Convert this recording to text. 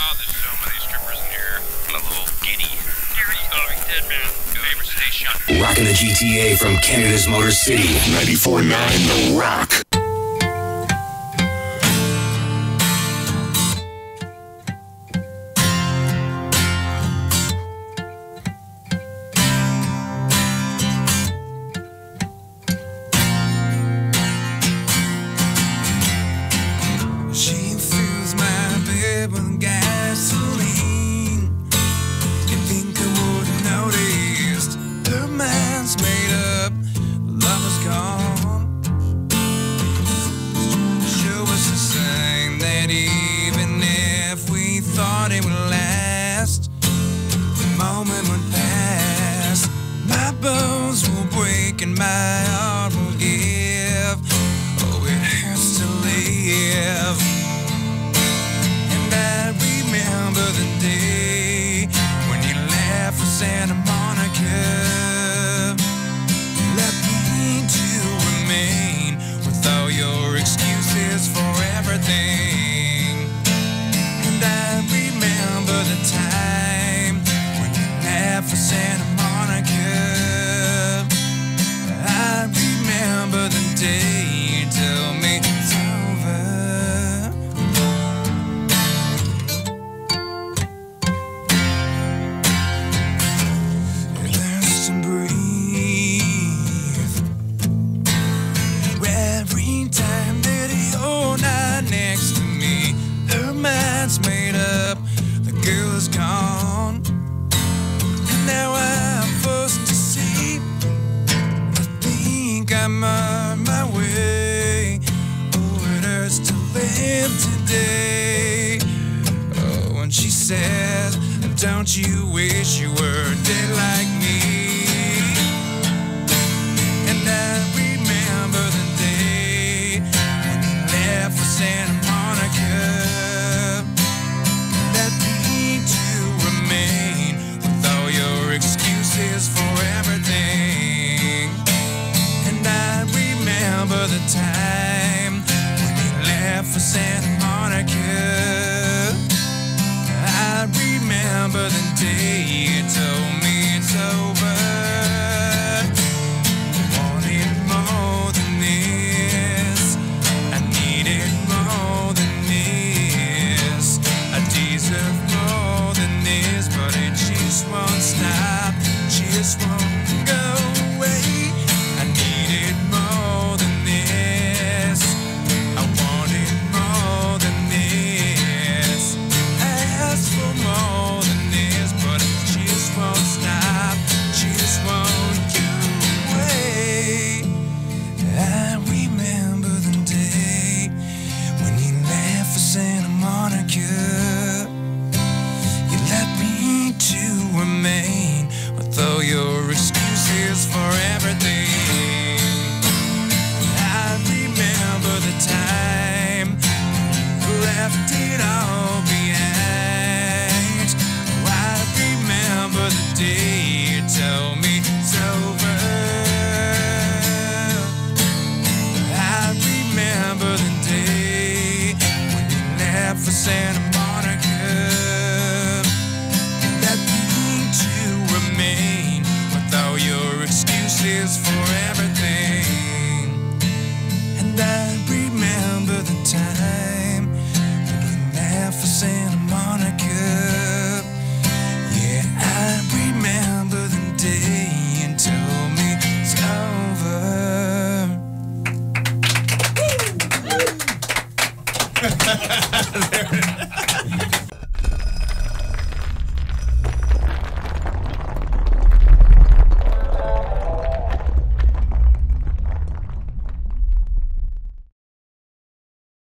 Oh, there's so many strippers in here. I'm a little giddy. You're starving dead man. Favorite station. Rocking the GTA from Canada's Motor City. 94.9 The Rock. Santa Monica. Let me to remain with all your excuses for everything. made up. The girl is gone. And now I'm forced to see. I think I'm on my way. Oh, it hurts to live today. Oh, when she says, Don't you wish you were dead like me? And I remember the day when he left for Santa. everything. And I remember the time. left it all. there